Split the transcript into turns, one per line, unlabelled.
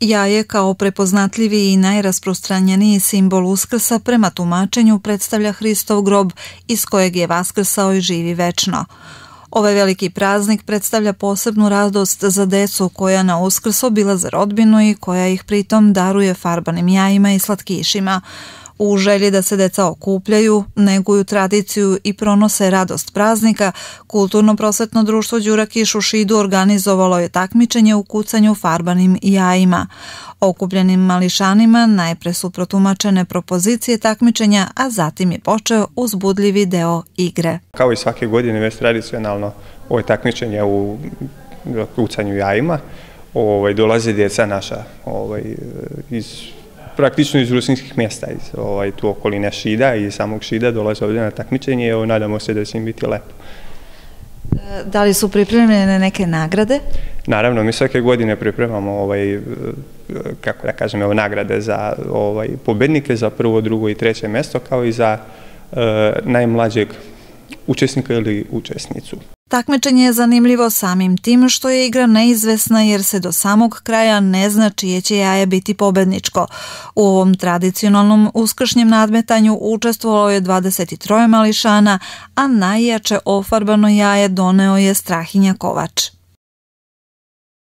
Jaje kao prepoznatljivi i najrasprostranjeniji simbol Uskrsa prema tumačenju predstavlja Hristov grob iz kojeg je vaskrsao i živi večno. Ovaj veliki praznik predstavlja posebnu radost za decu koja na uskrs za rodbinu i koja ih pritom daruje farbanim jajima i slatkišima. U želji da se deca okupljaju, neguju tradiciju i pronose radost praznika, Kulturno-prosvetno društvo Đurakiš u Šidu organizovalo je takmičenje u kucanju farbanim jajima. Okupljenim mališanima najpre su protumačene propozicije takmičenja, a zatim je počeo uzbudljivi deo igre.
Kao i svake godine već tradicionalno ovo takmičenje u kucanju jajima. Ovaj, dolaze djeca naša ovaj, iz praktično iz rusinskih mjesta, iz ovaj, tu okoline Šida i samog Šida dolaze ovdje na takmičenje i nadamo se da će im biti lepo.
E, da li su pripremljene neke nagrade?
Naravno, mi svake godine pripremamo ovaj, kako da kažem, evo, nagrade za ovaj, pobednike za prvo, drugo i treće mjesto, kao i za e, najmlađeg učesnika ili učesnicu.
Takmičenje je zanimljivo samim tim što je igra neizvesna jer se do samog kraja ne zna čije će jaje biti pobedničko. U ovom tradicionalnom uskršnjem nadmetanju učestvovalo je 23 mališana, a najjače ofarbano jaje doneo je Strahinja Kovač.